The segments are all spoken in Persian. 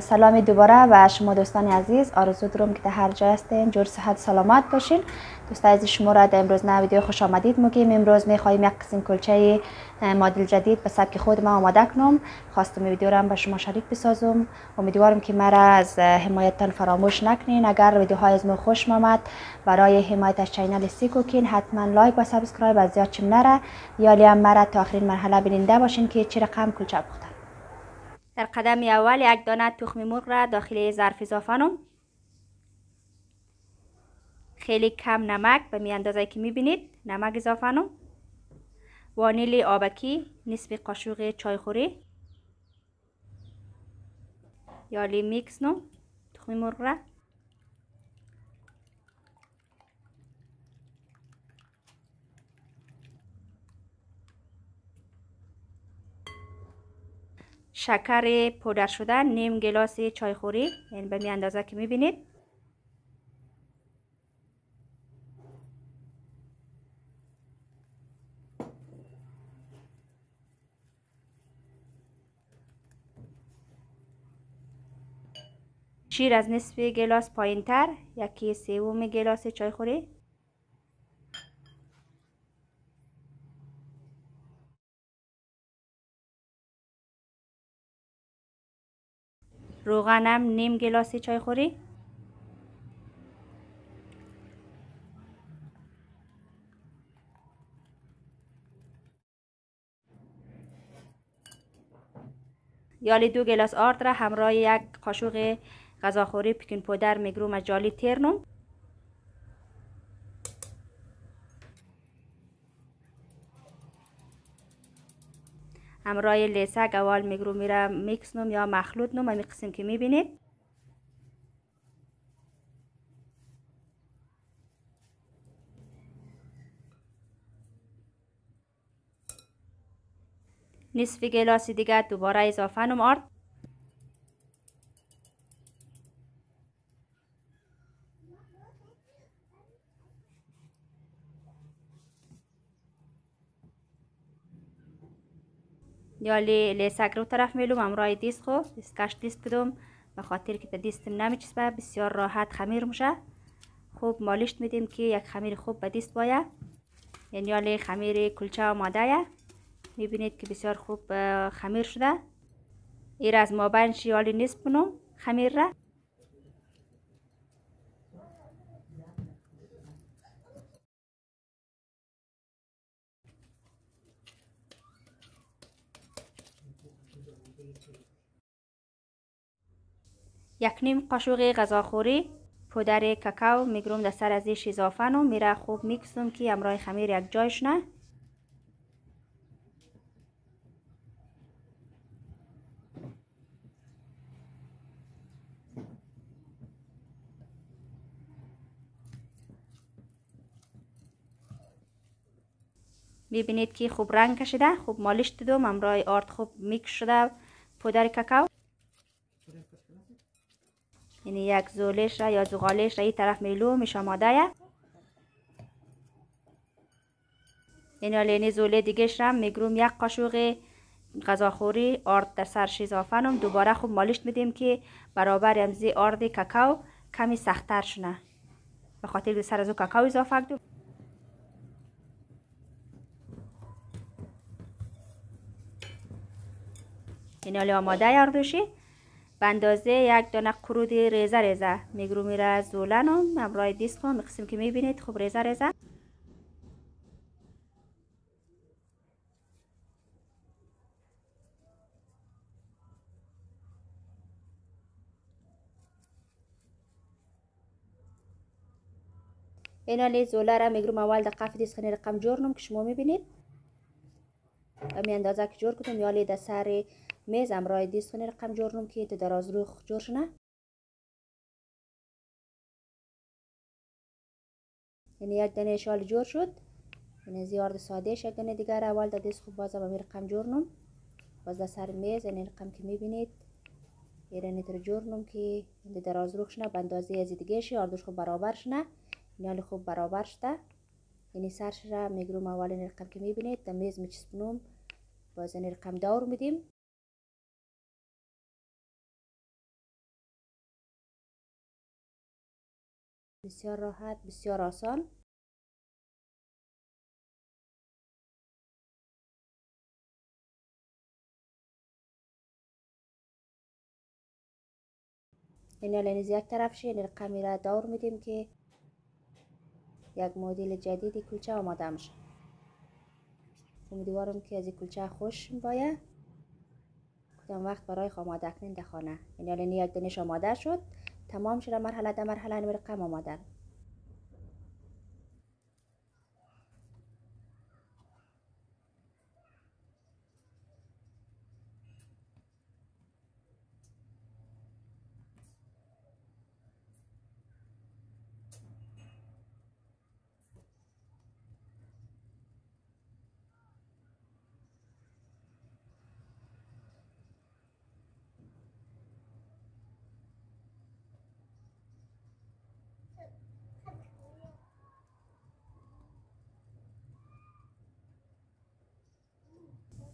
سلام دوباره و شما دوستان عزیز آرزو دارم که در هر جای هستین جور صحت سلامت باشین. دوست عزیز شما را در امروز نو ویدیو خوش آمدید میگیم. امروز می‌خواهیم یک قسم کلچه مدل جدید به سبک خود ما آماده کنم. خواستم ویدیو را با شما شریک بسازم. امیدوارم که مرا از حمایتتان فراموش نکنین. اگر ویدیوهای از ما خوش آمد برای حمایت از channel سیکو کین حتما like و subscribe از زیاد چم نره. یا مرا تا آخرین مرحله بیننده باشین که چه رقم کلچه بخورم در قدم اول یک دانه تخم مرغ را داخل ظرف اضافه نم خیلی کم نمک به می اندازه که می‌بینید نمک اضافه نم وانیل آبکی نصف قاشق چایخوری یالی میکس نم تخم مرغ را. شکر پودر شده نیم گلاس چایخوری. یعنی به می اندازه که می‌بینید. شیر از نصف گلاس پایین تر یکی سوم گلاس چایخوری. روغنم نیم گلاس چای خوری؟ یالی دو گلاس آرد را همراه یک قاشق غذاخوری پکین پودر میگروم جالی همراه لیسک اول میگرو میره میکس نم یا مخلوط نم همی قسم که می‌بینید نصف گلاس دیگه دوباره اضافه نم آرد. یا لیسک رو طرف میلوم امرای دیست خو دیسکش دیست کدوم به خاطر که دیستم نمیچسبه بسیار راحت خمیر میشه. خوب مالشت میدیم که یک خمیر خوب به دیست باید. یعنی حالی خمیر کلچه آماده می‌بینید که بسیار خوب خمیر شده. ایر از مابینش یالی نیست کنم خمیر را. یک نیم قاشق غذاخوری پودر کاکاو میگروم در سر ازش اضافه نم میره خوب میکسم که امرای خمیر یک جایش نه می‌بینید که خوب رنگ کشیده خوب مالش دادم امرای آرد خوب میکس شده پودر کاکاو یعنی یک زولش را یا زغالش را این طرف میلو میش آماده یه یعنی حالا زوله دیگه را میگروم یک قاشق غذاخوری آرد در سرش اضافه نم دوباره خوب مالش میدیم که برابر امزی آرد کاکاو کمی سختتر شنه به خاطر سر از او کاکاو اضافه کردم. یعنی حالا آماده یاردوشی به اندازه یک دانه قرود ریزه ریزه. میگرو میره زولنم همراه دیست کنم قسم که می‌بینید خوب ریزه ریزه. اینا لی زوله را میگروم. اول در قفل دیست خنی رقم جورنم که شما می‌بینید می اندازه که جور کدم یا در سر میز امرای دیست کنی رقم جور که تو دراز رو جور شنه یعنی یک دنه شال جور شد؟ یعنی زیارد ساده یک دنه دیگر اول در دیست خوب بازم امی رقم جور نم باز در سر میز یعنی رقم که می‌بینید یعنی تر جور نم که دراز روخ شنه بندازه از دیگه شی آردوش خوب برابر شنه یعنی خوب برابر شده یعنی سرش را میگروم اول رقم که می‌بینید در میز میچسبنم باز این رقم دور میدیم بسیار راحت بسیار آسان. این الان یک طرف شد رقمی را دور میدیم که یک مدل جدید کلچه آماده میشه. امیدوارم که از این کلچه خوش باید. کدام وقت برای آماده در خانه. این الان یک دنش آماده شد. تمام شده مرحله ده مرحله نمیره قمه مادر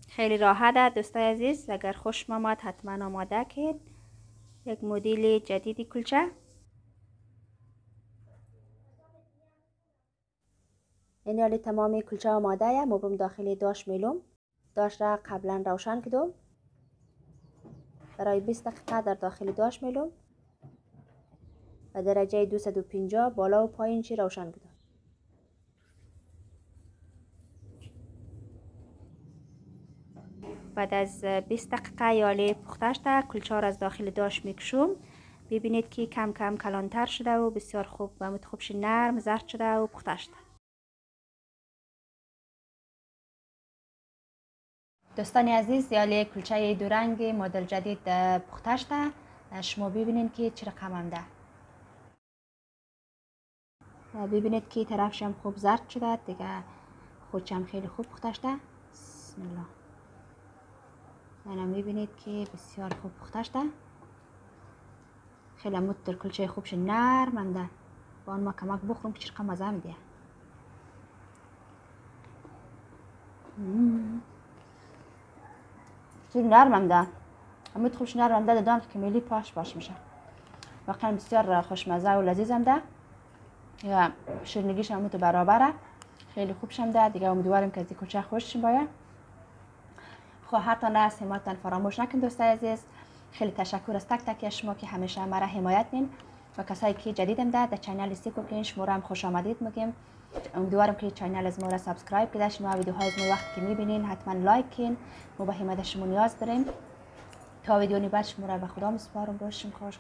خیلی راحت دوستای عزیز. اگر خوش آمد حتما آماده کید یک مدل جدیدی کلچه. این حالی تمامی کلچه آماده مبرم داخلی داش میلوم داش را قبلا روشن کدوم برای 20 دقیقه در داخل داش میلوم و درجه 250 بالا و پایین چی روشن کدوم بعد از 20 دقیقه یالی پخته شده کلچه از داخل داش می‌کشم. ببینید که کم کم کلانتر شده و بسیار خوب و خوبش نرم زرد شده و پخته شده دوستان عزیز یالی کلچه دو رنگ مدل جدید پخته شده شما ببینید که چه رقم ده. ببینید که طرفش هم خوب زرد شده دیگه خودشم خیلی خوب پخته شده بسم الله. یعنی می‌بینید که بسیار خوب پخته شده خیلی متر کلچه خوبش نرم ده. با آن ما کمک بخورم که چرقه مزه میده چیز نرم امید خوبش نرم ده دادم که میلی پاش باش میشه واقعا بسیار خوشمزه و لذیذم ده. یا شیرنگیش هم برابره خیلی خوبشم ده. دیگه امیدوارم که از این کلچه خوش باید خواهرتان است حمایتتان فراموش نکن دوستای عزیز. خیلی تشکر از تک تک شما که همیشه مرا حمایت نین. و کسایی که جدیدم ده در channel سیکو که شما هم خوش آمدید میگیم. امیدوارم که channel از ما را subscribe کده شما ویدیوهای از ما وقتی که می‌بینین حتما like کین. ما به حمایت شما نیاز داریم. تا ویدیو بعد شما را به خدا میسپارم باشیم خوش